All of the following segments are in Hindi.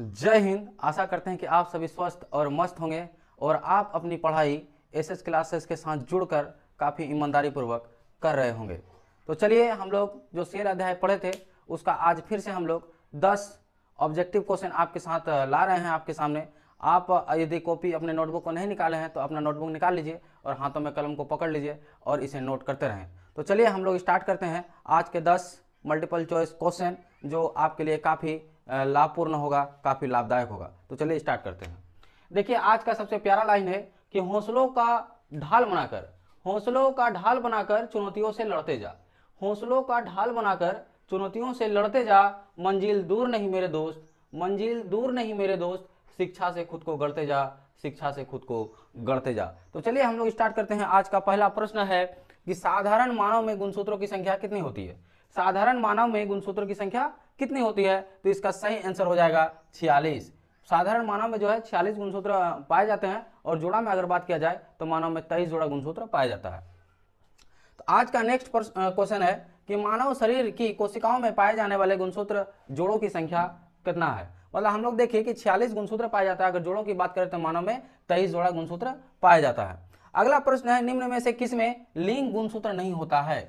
जय हिंद। आशा करते हैं कि आप सभी स्वस्थ और मस्त होंगे और आप अपनी पढ़ाई एस एस क्लासेस के साथ जुड़कर काफ़ी ईमानदारी पूर्वक कर रहे होंगे। तो चलिए, हम लोग जो शेर अध्याय पढ़े थे, उसका आज फिर से हम लोग 10 ऑब्जेक्टिव क्वेश्चन आपके साथ ला रहे हैं आपके सामने। आप यदि कॉपी अपने नोटबुक को नहीं निकाले हैं तो अपना नोटबुक निकाल लीजिए और हाथों में कलम को पकड़ लीजिए और इसे नोट करते रहें। तो चलिए, हम लोग स्टार्ट करते हैं। आज के 10 मल्टीपल चॉइस क्वेश्चन जो आपके लिए काफ़ी लाभपूर्ण होगा, काफ़ी लाभदायक होगा। तो चलिए स्टार्ट करते हैं। देखिए, आज का सबसे प्यारा लाइन है कि हौसलों का ढाल बनाकर, हौसलों का ढाल बनाकर चुनौतियों से लड़ते जा। हौसलों का ढाल बनाकर चुनौतियों से लड़ते जा, मंजिल दूर नहीं मेरे दोस्त, मंजिल दूर नहीं मेरे दोस्त, शिक्षा से खुद को गढ़ते जा, शिक्षा से खुद को गढ़ते जा। तो चलिए, हम लोग स्टार्ट करते हैं। आज का पहला प्रश्न है कि साधारण मानव में गुणसूत्रों की संख्या कितनी होती है? साधारण मानव में गुणसूत्रों की संख्या कितनी होती है तो इसका सही आंसर हो जाएगा छियालीस। साधारण मानव में जो है छियालीस गुणसूत्र पाए जाते हैं, और जोड़ा में अगर बात किया जाए तो मानव में तेईस जोड़ा गुणसूत्र पाया जाता है। तो आज का नेक्स्ट क्वेश्चन है कि मानव शरीर की कोशिकाओं में पाए जाने वाले गुणसूत्र जोड़ों की संख्या कितना है? मतलब हम लोग देखिए कि छियालीस गुणसूत्र पाया जाता है, अगर जोड़ों की बात करें तो मानव में तेईस जोड़ा गुणसूत्र पाया जाता है। अगला प्रश्न है, निम्न में से किसमें लिंग गुणसूत्र नहीं होता है?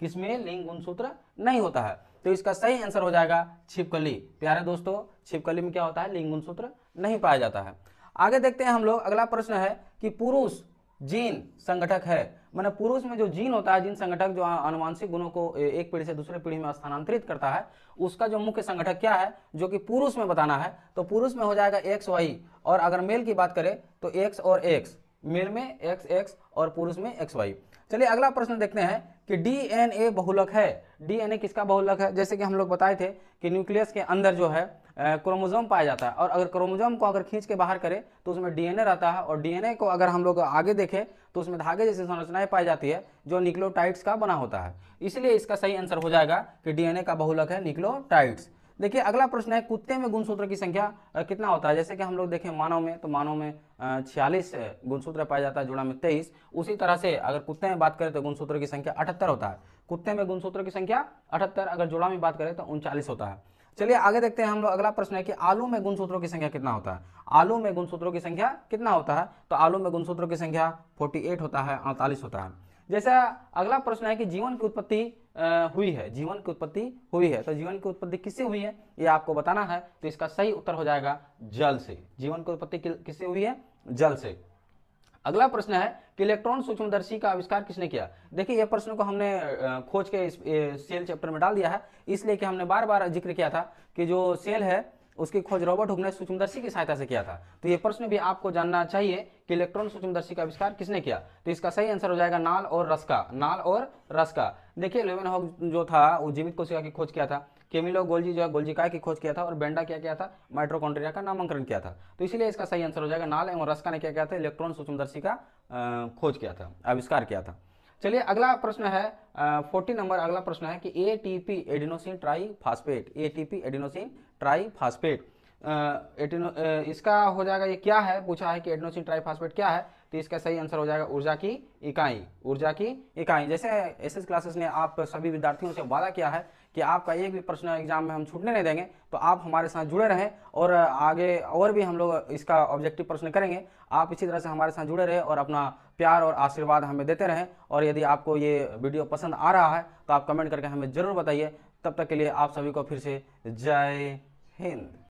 किसमें लिंग गुणसूत्र नहीं होता है? तो इसका सही आंसर हो जाएगा छिपकली। प्यारे दोस्तों, छिपकली में क्या होता है? लिंगुन सूत्र नहीं पाया जाता है। आगे देखते हैं हम लोग। अगला प्रश्न है कि पुरुष जीन संगठक है। मैंने पुरुष में जो जीन होता है, जीन संगठक जो अनुवांशिक गुणों को एक पीढ़ी से दूसरे पीढ़ी में स्थानांतरित करता है, उसका जो मुख्य संगठक क्या है? जो कि पुरुष में बताना है। तो पुरुष में हो जाएगा एक्स वाई। और अगर मेल की बात करें तो एक्स और एक्स। मेल में एक्स एक्स और पुरुष में एक्स वाई चलिए, अगला प्रश्न देखते हैं कि डीएनए बहुलक है। डीएनए किसका बहुलक है? जैसे कि हम लोग बताए थे कि न्यूक्लियस के अंदर जो है क्रोमोजोम पाया जाता है। और अगर क्रोमोजोम को अगर खींच के बाहर करें तो उसमें डीएनए रहता है। और डीएनए को अगर हम लोग आगे देखें तो उसमें धागे जैसी संरचनाएँ पाई जाती है, जो निक्लोटाइड्स का बना होता है। इसलिए इसका सही आंसर हो जाएगा कि डीएनए का बहुलक है निक्लोटाइड्स देखिए, अगला प्रश्न है, कुत्ते में गुणसूत्र की संख्या कितना होता है? जैसे कि हम लोग देखें मानव में तो मानव में छियालीस गुणसूत्र पाया जाता है, जोड़ा में तेईस। उसी तरह से अगर कुत्ते में बात करें तो गुणसूत्र की संख्या अठहत्तर होता है। कुत्ते में गुणसूत्र की संख्या अठहत्तर, अगर जोड़ा में बात करें तो उनचालीस होता है। चलिए, आगे देखते हैं हम लोग, अगला प्रश्न है कि आलू में गुणसूत्रों की संख्या कितना होता है? आलू में गुणसूत्रों की संख्या कितना होता है? तो आलू में गुणसूत्रों की संख्या 48 होता है, अड़तालीस होता है। जैसा अगला प्रश्न है कि जीवन की उत्पत्ति हुई है, जीवन की उत्पत्ति हुई है। तो जीवन की उत्पत्ति किससे हुई है? ये आपको बताना है तो इसका सही उत्तर हो जाएगा जल से। जीवन की उत्पत्ति किससे हुई है? जल से। अगला प्रश्न है कि इलेक्ट्रॉन सूक्ष्मदर्शी का आविष्कार किसने किया? देखिए यह प्रश्न को हमने खोज के सेल चैप्टर में डाल दिया है, इसलिए कि हमने बार बार ज़िक्र किया था कि जो सेल है उसकी खोज रॉबर्ट हुक ने सूक्ष्मदर्शी की सहायता से किया था। तो ये प्रश्न भी आपको जानना चाहिए कि इलेक्ट्रॉन सूक्ष्मदर्शी का आविष्कार किसने किया। तो इसका सही आंसर हो जाएगा नाल और रस का, नाल और रस का। देखिए लेवन हॉक जो था, वो जीवित कोशिका की खोज किया था। केमिलो गोल्जी जो है गोल्जिकाय की खोज किया था और बेंडा क्या किया था माइट्रोकॉन्ट्रिया का नामांकन किया था। तो इसलिए इसका सही आंसर हो जाएगा नाल एवं रस्का ने क्या किया था, इलेक्ट्रॉन सूक्ष्मदर्शी का खोज किया था, आविष्कार किया था। चलिए, अगला प्रश्न है फोर्टी नंबर अगला प्रश्न है कि A T P adenosine triphosphate A T P adenosine triphosphate एटिनो इसका हो जाएगा, ये क्या है? पूछा है कि एडिनोसिन ट्राईफास्फेट क्या है? तो इसका सही आंसर हो जाएगा ऊर्जा की इकाई, ऊर्जा की इकाई। जैसे एस एस क्लासेस ने आप सभी विद्यार्थियों से वादा किया है कि आपका एक भी प्रश्न एग्ज़ाम में हम छूटने नहीं देंगे तो आप हमारे साथ जुड़े रहें और आगे और भी हम लोग इसका ऑब्जेक्टिव प्रश्न करेंगे। आप इसी तरह से हमारे साथ जुड़े रहें और अपना प्यार और आशीर्वाद हमें देते रहें। और यदि आपको ये वीडियो पसंद आ रहा है तो आप कमेंट करके हमें ज़रूर बताइए। तब तक के लिए आप सभी को फिर से जय हिंद